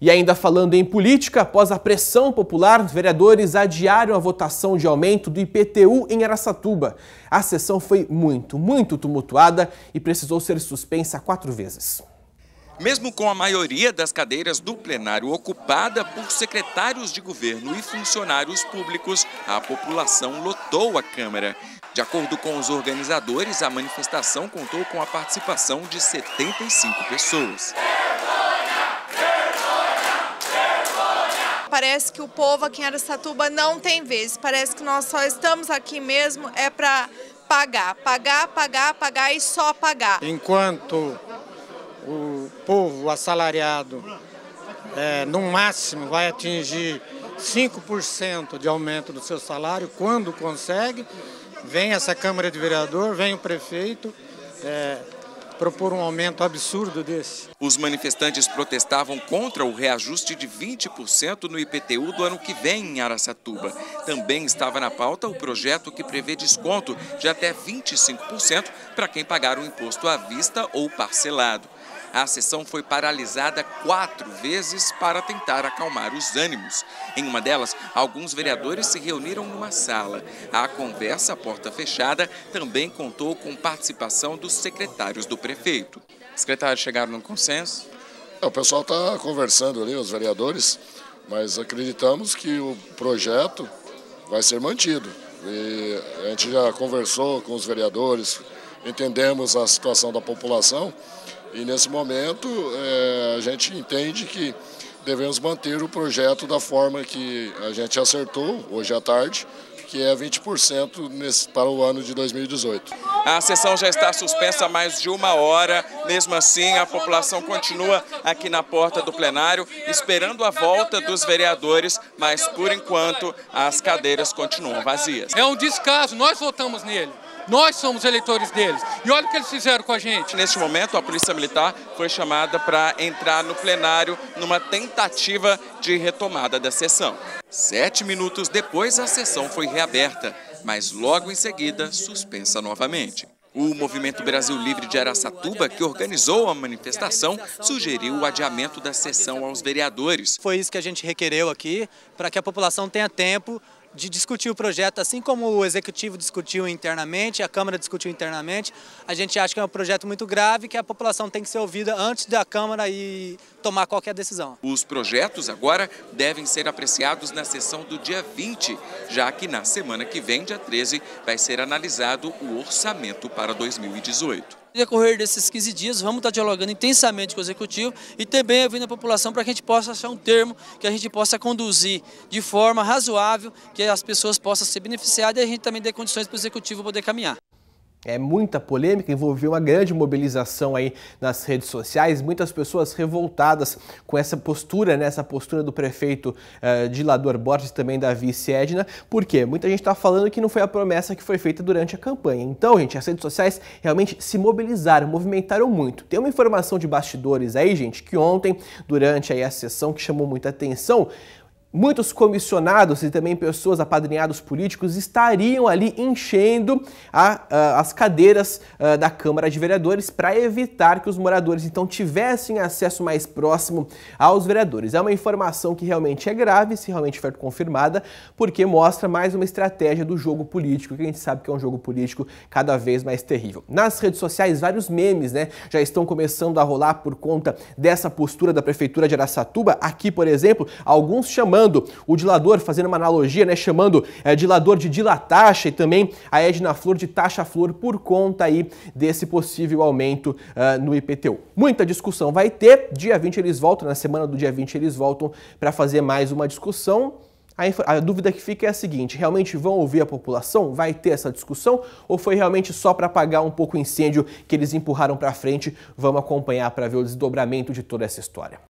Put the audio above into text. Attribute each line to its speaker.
Speaker 1: E ainda falando em política, após a pressão popular, vereadores adiaram a votação de aumento do IPTU em Aracatuba. A sessão foi muito, muito tumultuada e precisou ser suspensa quatro vezes.
Speaker 2: Mesmo com a maioria das cadeiras do plenário ocupada por secretários de governo e funcionários públicos, a população lotou a Câmara. De acordo com os organizadores, a manifestação contou com a participação de 75 pessoas.
Speaker 3: Parece que o povo aqui em Aracatuba não tem vez. Parece que nós só estamos aqui mesmo é para pagar, pagar, pagar, pagar e só pagar.
Speaker 4: Enquanto o povo assalariado, é, no máximo, vai atingir 5% de aumento do seu salário, quando consegue, vem essa Câmara de Vereador, vem o prefeito, é, propor um aumento absurdo desse.
Speaker 2: Os manifestantes protestavam contra o reajuste de 20% no IPTU do ano que vem em Araçatuba. Também estava na pauta o projeto que prevê desconto de até 25% para quem pagar o imposto à vista ou parcelado. A sessão foi paralisada quatro vezes para tentar acalmar os ânimos. Em uma delas, alguns vereadores se reuniram numa sala. A conversa à porta fechada também contou com participação dos secretários do prefeito. Os secretários chegaram num consenso?
Speaker 5: O pessoal está conversando ali, os vereadores, mas acreditamos que o projeto vai ser mantido. E a gente já conversou com os vereadores, entendemos a situação da população e nesse momento é, a gente entende que devemos manter o projeto da forma que a gente acertou hoje à tarde, que é 20% nesse, para o ano de 2018.
Speaker 2: A sessão já está suspensa há mais de uma hora. Mesmo assim, a população continua aqui na porta do plenário, esperando a volta dos vereadores, mas por enquanto as cadeiras continuam vazias.
Speaker 6: É um descaso, nós votamos nele. Nós somos eleitores deles. E olha o que eles fizeram com a gente.
Speaker 2: Neste momento, a Polícia Militar foi chamada para entrar no plenário numa tentativa de retomada da sessão. Sete minutos depois, a sessão foi reaberta, mas logo em seguida suspensa novamente. O Movimento Brasil Livre de Araçatuba, que organizou a manifestação, sugeriu o adiamento da sessão aos vereadores.
Speaker 7: Foi isso que a gente requereu aqui, para que a população tenha tempo de discutir o projeto, assim como o Executivo discutiu internamente, a Câmara discutiu internamente. A gente acha que é um projeto muito grave que a população tem que ser ouvida antes da Câmara e tomar qualquer decisão.
Speaker 2: Os projetos agora devem ser apreciados na sessão do dia 20, já que na semana que vem, dia 13, vai ser analisado o orçamento para 2018
Speaker 8: decorrer desses 15 dias, vamos estar dialogando intensamente com o Executivo e também ouvindo a população para que a gente possa achar um termo que a gente possa conduzir de forma razoável, que as pessoas possam ser beneficiadas e a gente também dê condições para o Executivo poder caminhar.
Speaker 1: É muita polêmica, envolveu uma grande mobilização aí nas redes sociais, muitas pessoas revoltadas com essa postura, né, essa postura do prefeito uh, Dilador Borges e também da vice Edna, porque muita gente está falando que não foi a promessa que foi feita durante a campanha. Então, gente, as redes sociais realmente se mobilizaram, movimentaram muito. Tem uma informação de bastidores aí, gente, que ontem, durante aí a sessão que chamou muita atenção, Muitos comissionados e também pessoas apadrinhados políticos estariam ali enchendo a, a, as cadeiras a, da Câmara de Vereadores para evitar que os moradores então tivessem acesso mais próximo aos vereadores. É uma informação que realmente é grave, se realmente for confirmada, porque mostra mais uma estratégia do jogo político, que a gente sabe que é um jogo político cada vez mais terrível. Nas redes sociais, vários memes né, já estão começando a rolar por conta dessa postura da Prefeitura de Araçatuba. Aqui, por exemplo, alguns chamando chamando o dilador, fazendo uma analogia, né, chamando é, dilador de dilataxa e também a Edna Flor de taxa flor por conta aí desse possível aumento uh, no IPTU. Muita discussão vai ter, dia 20 eles voltam, na semana do dia 20 eles voltam para fazer mais uma discussão. A, a, dúvida que fica é a seguinte: realmente vão ouvir a população? Vai ter essa discussão? Ou foi realmente só para apagar um pouco o incêndio que eles empurraram para frente? Vamos acompanhar para ver o desdobramento de toda essa história.